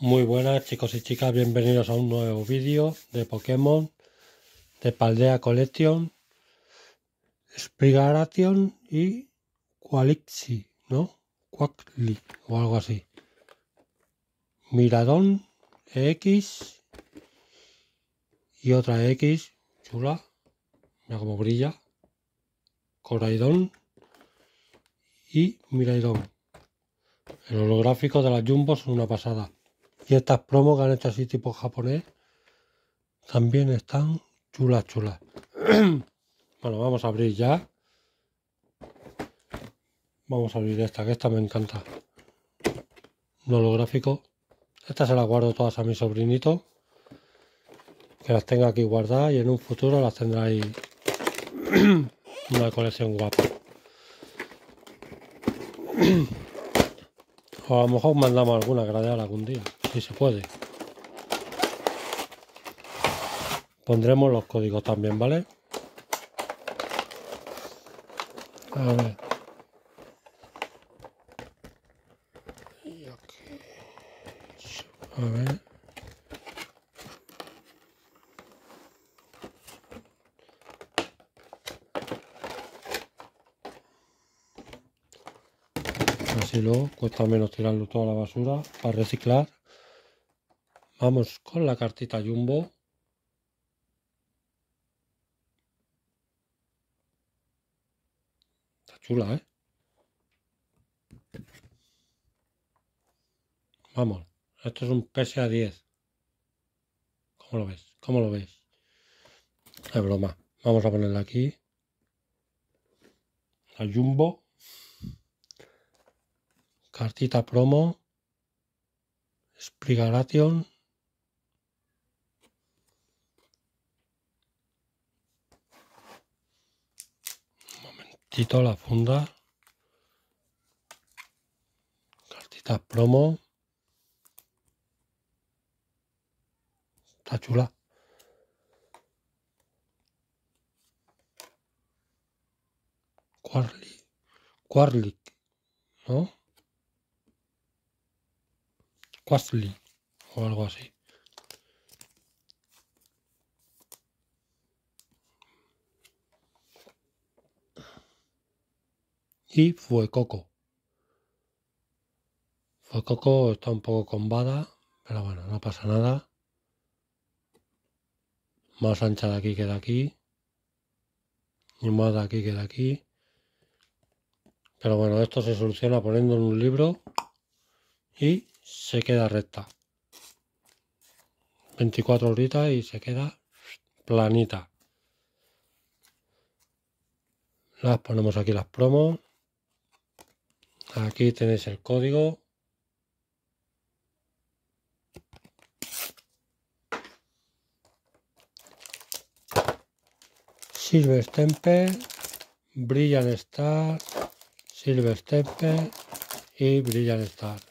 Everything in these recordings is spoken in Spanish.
Muy buenas chicos y chicas, bienvenidos a un nuevo vídeo de Pokémon de Paldea Collection, Sprigaration y Qualixi, ¿no? Quackly o algo así. Miradón X y otra X chula, mira cómo brilla. Coraidón y Miraidón. El holográfico de las Jumbo es una pasada. Y estas promos que han así tipo japonés también están chulas, chulas. bueno, vamos a abrir ya. Vamos a abrir esta, que esta me encanta. Un holográfico. Esta se la guardo todas a mi sobrinito. Que las tenga aquí guardadas y en un futuro las tendrá ahí una colección guapa. O a lo mejor mandamos alguna gradear algún día si se puede. Pondremos los códigos también, ¿vale? A ver. Así luego cuesta menos tirarlo toda la basura para reciclar. Vamos con la cartita Jumbo. Está chula, ¿eh? Vamos, esto es un PSA 10. ¿Cómo lo ves? ¿Cómo lo ves? Es broma. Vamos a ponerla aquí. La Jumbo. Cartita promo. Sprigaration. la funda. Cartita promo. Está chula. Quarly. Quarlic. ¿No? Quasley. O algo así. y fue Coco. Fue Coco está un poco combada, pero bueno, no pasa nada. Más ancha de aquí que de aquí. Y más de aquí que de aquí. Pero bueno, esto se soluciona poniendo en un libro y se queda recta. 24 horitas y se queda planita. Las ponemos aquí las promos. Aquí tenéis el código. Silver Stemper, Brilliant Star, Silver Stemper y Brilliant Star.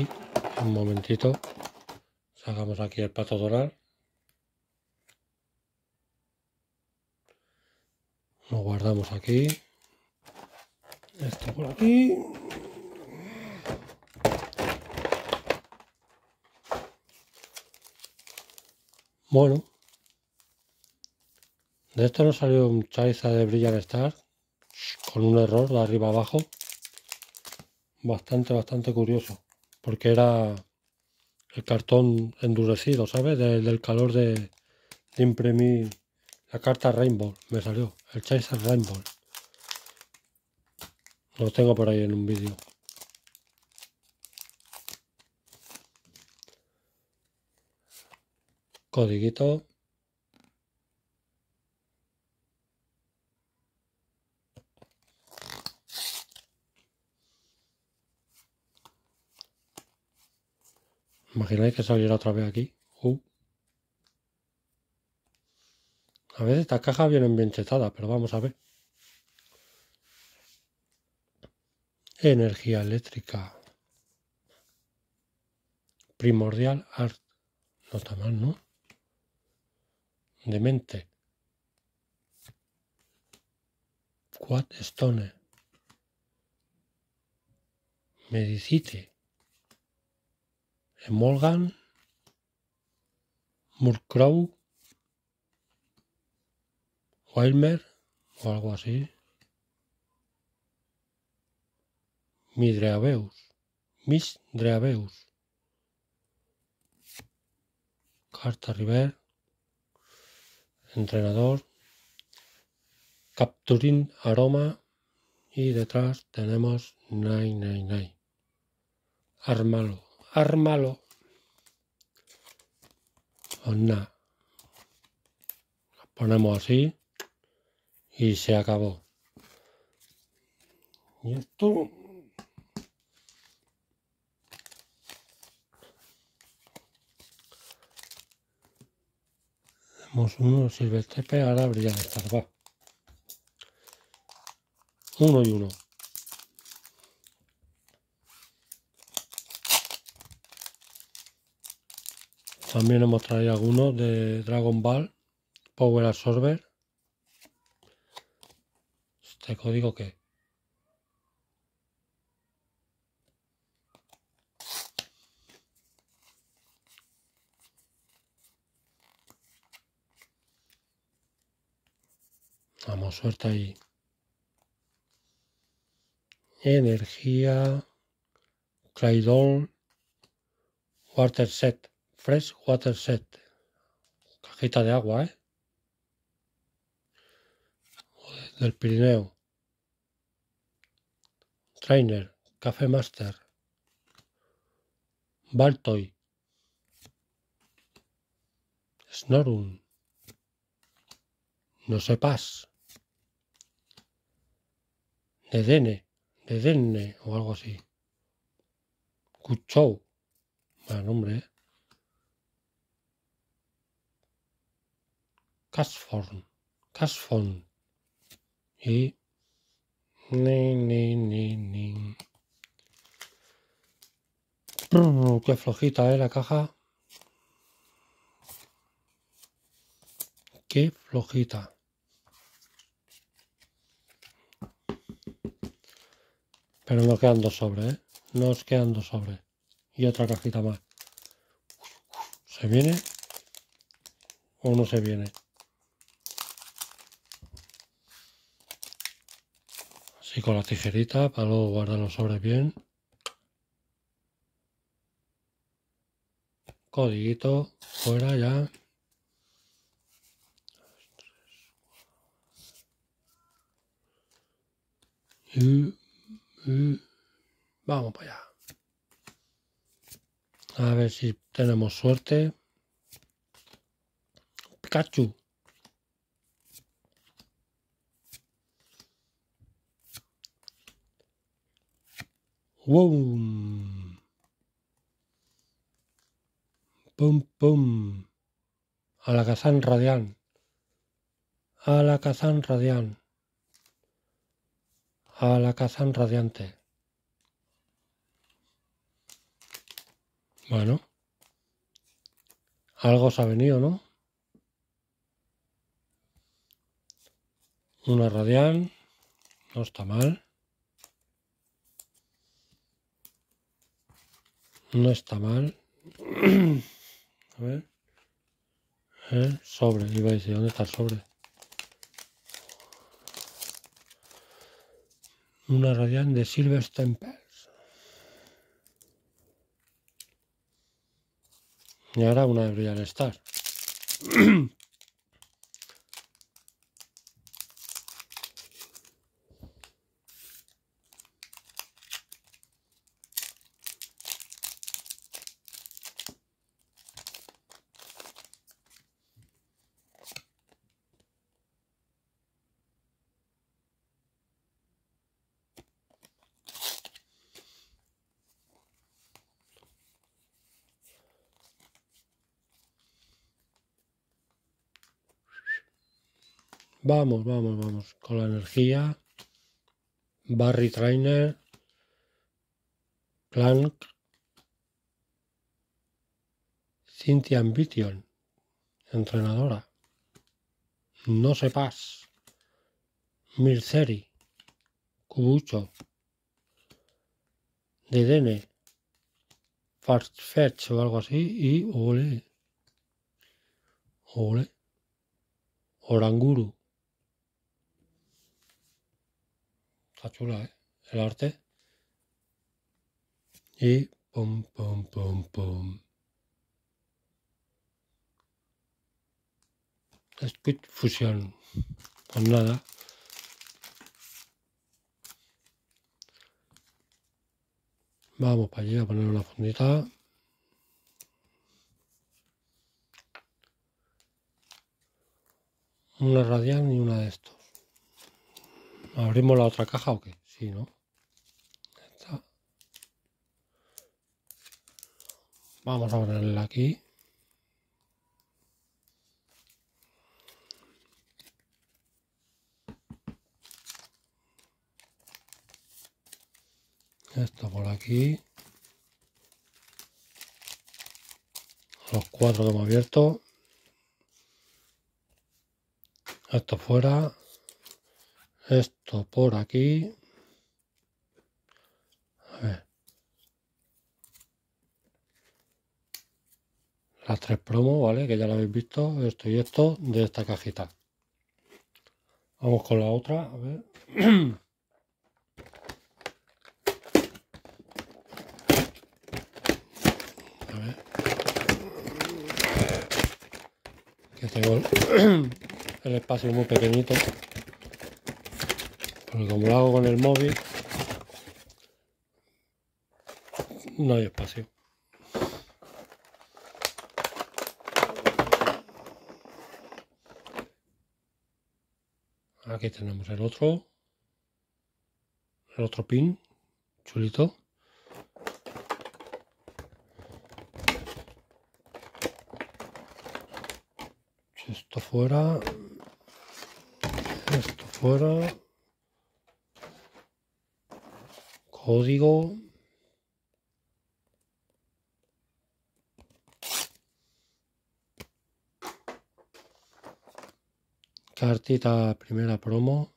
Un momentito, sacamos aquí el pato doral. Lo guardamos aquí. Esto por aquí. Bueno. De esto nos salió un Charizard de Brilliant Star. Con un error de arriba abajo. Bastante, bastante curioso. Porque era el cartón endurecido, ¿sabes? del calor de, de imprimir la carta Rainbow. Me salió. El Charizard Rainbow. Lo tengo por ahí en un vídeo. Codiguito. Imagináis que saliera otra vez aquí. Uh. A veces estas cajas vienen bien pero vamos a ver. energía eléctrica primordial art no está mal no demente quad stone Medicite, Emolgan, Murkrow, Wilmer o algo así. Midreabeus, Miss Dreabeus. Carta River, entrenador, Capturing Aroma y detrás tenemos 999. Ármalo, ármalo. Pues. Ponemos así y se acabó. Y esto Tenemos uno silvestre, ahora de estar, va. Uno y uno. También hemos traído algunos de Dragon Ball Power Absorber. ¿Este código qué? Vamos, suerte ahí. Energía. Claydol. Water set. Fresh water set. Cajita de agua, ¿eh? Del Pirineo. Trainer. Café Master. Baltoy. Snorun. No sepas de Dene, de Denne o algo así. Cuchou. Buen nombre, ¿eh? Casforn. Casfon. Y... Ni, ni, ni, ni. Qué flojita, ¿eh? La caja. Qué flojita. Pero nos quedan dos sobres, ¿eh? Nos quedan dos sobres. Y otra cajita más. ¿Se viene? ¿O no se viene? Con la tijerita para luego guardar los sobres bien. Codiguito, fuera ya. Y vamos para allá. A ver si tenemos suerte. Pikachu. ¡Wow! ¡Pum, pum! A la Kazan Radian. A la Kazan Radian a la Kazan radiante. Bueno, algo se ha venido, ¿no? Una radial, no está mal. No está mal. a ver. El sobre, iba a decir, ¿dónde está el sobre? una radiante de Silver Temples. Y ahora una de Brilliant Star. Vamos, vamos, vamos. Con la energía. Barry Trainer. Plank. Cynthia Ambition. Entrenadora. No sepas. Milceri. Cubucho. de Dene, Farfetch o algo así, y ole, ole, Oranguru. Está chula, ¿eh? El arte. Y pum, pum, pum, pum. Speed Fusion. Pues nada. Vamos para allí a poner una fundita. Una radial y una de estos. ¿Abrimos la otra caja o qué? Sí, ¿no? Vamos a ponerla aquí. Esto por aquí. Los cuatro hemos abierto. Esto fuera. Esto por aquí. A. Las tres promos, ¿vale? Que ya lo habéis visto. Esto y esto de esta cajita. Vamos con la otra. A ver. que tengo el, espacio muy pequeñito porque como lo hago con el móvil. No hay espacio. Aquí tenemos el otro. El otro pin chulito. Esto fuera. Esto fuera código. Cartita primera promo.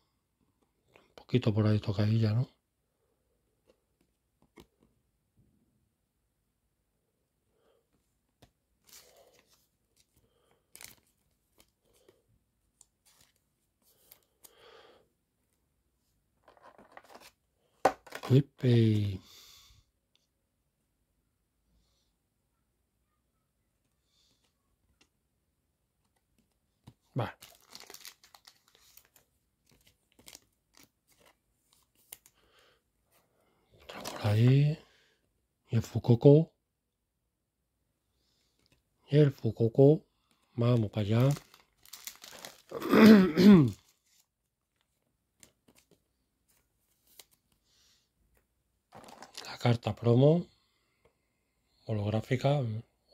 Un poquito por ahí tocadilla no Clippy. Vale. Otra por ahí. Y el Fucoco. El Fucoco. Vamos para allá. carta promo holográfica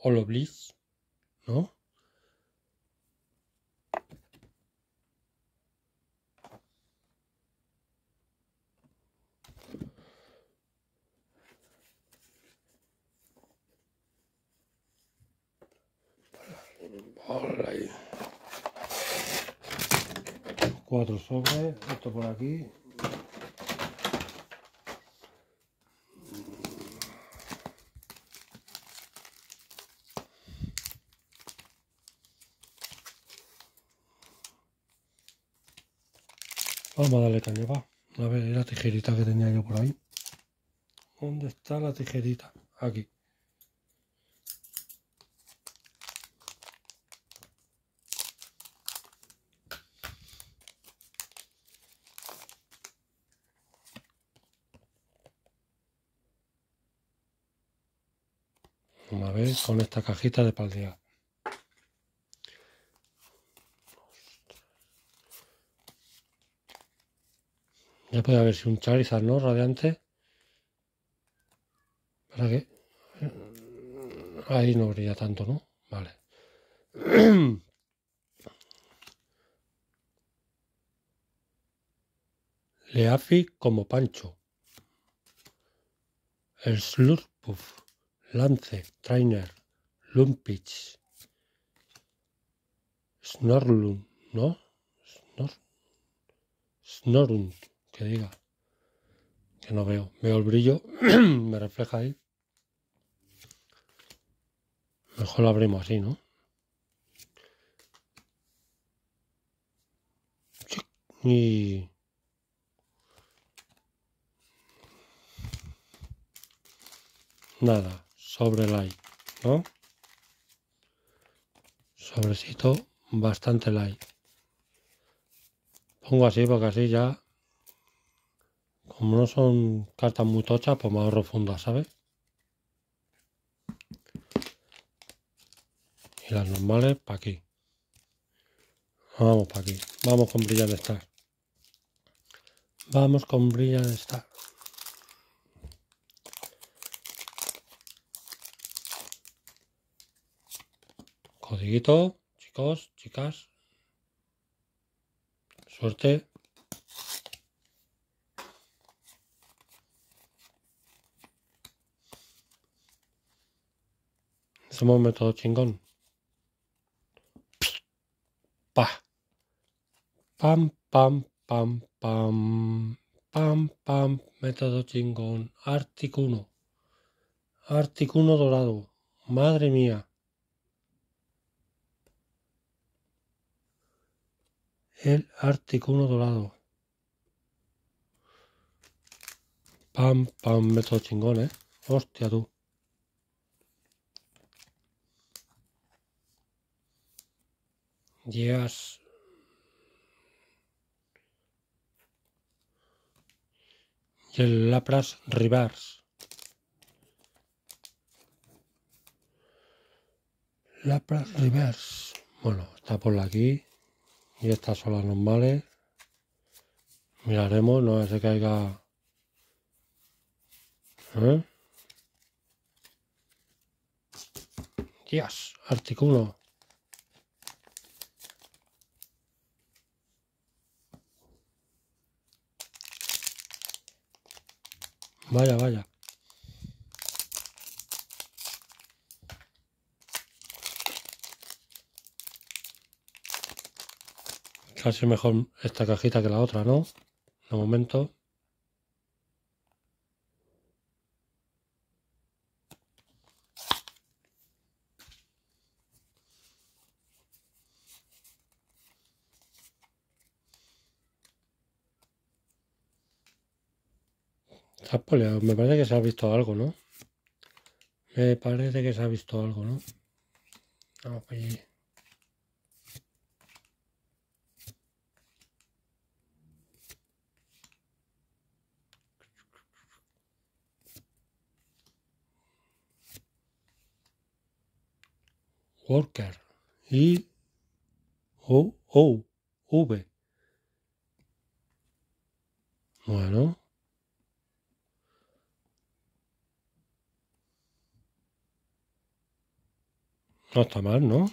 holoblis ¿no? Cuatro sobres, esto por aquí. Vamos a darle caña, va. A ver, la tijerita que tenía yo por ahí. ¿Dónde está la tijerita? Aquí. A ver con esta cajita de paldea. Ya puede haber si un Charizard, ¿no? Radiante. ¿Para qué? Ahí no brilla tanto, ¿no? Vale. Leafi como Pancho. El Slurpuff. Lance. Trainer. Lumpich. Snorlun, ¿no? Snor. Snorun que diga. que no veo. Veo el brillo, me refleja ahí. Mejor lo abrimos así, ¿no? Y... Nada, sobre light, ¿no? Sobrecito bastante light. Pongo así porque así ya, como no son cartas muy tochas, pues me ahorro ¿sabes? Y las normales para aquí. Vamos para aquí. Vamos con Brilliant Star. Vamos con Brilliant Star. Codiguito, chicos, chicas. Suerte. Un método chingón. Pa. Pam, pam, pam, pam. Pam, pam. Método chingón. Articuno. Articuno dorado. Madre mía. el articuno dorado. Pam, pam, método chingón, ¿eh? Hostia tú. Yes. Y el Lapras Reverse. Lapras Reverse. Bueno, está por aquí. Y estas son las normales. Miraremos, no se caiga. ¿Eh? Dios, artículo. Vaya, vaya. Casi mejor esta cajita que la otra, ¿no? De momento. Me parece que se ha visto algo, ¿no? Me parece que se ha visto algo, ¿no? Vamos allí. O, O, V. Bueno. No está mal, ¿no?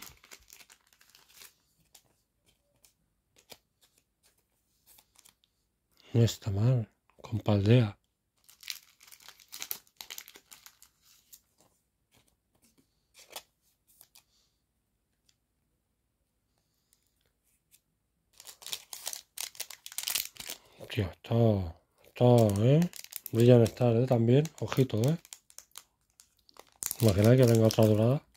No está mal. Con paldea. Está, está, ¿eh? Brillan estar, ¿eh? También, ojito, ¿eh? Imagináis que venga otra dorada.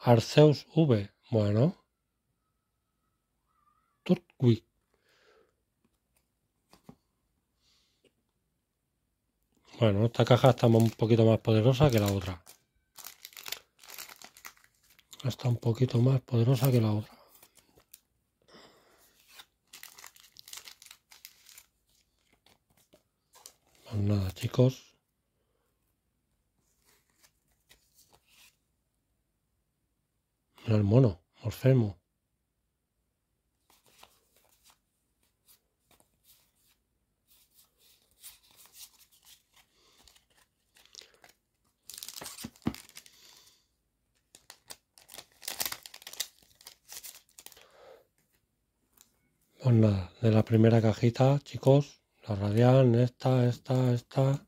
Arceus V. Bueno. Turtwig. Bueno, esta caja está un poquito más poderosa que la otra. Está un poquito más poderosa que la otra. Pues nada, chicos. No el mono, Morfemo. Pues nada, de la primera cajita, chicos, la radial, esta, esta, esta.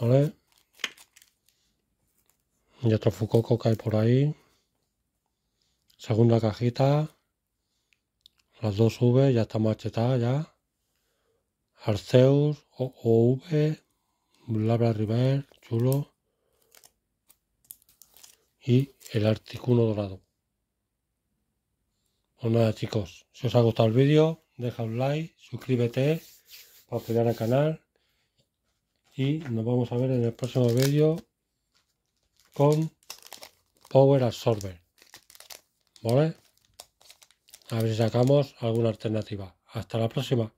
¿Vale? Y otro Fucoco hay por ahí. Segunda cajita. Las dos V ya está machetada ya. Arceus, OV, Blabla River, chulo. Y el Articuno dorado. Pues nada chicos, si os ha gustado el vídeo, deja un like, suscríbete para apoyar al canal. Y nos vamos a ver en el próximo vídeo con Power Absorber. ¿Vale? A ver si sacamos alguna alternativa. Hasta la próxima.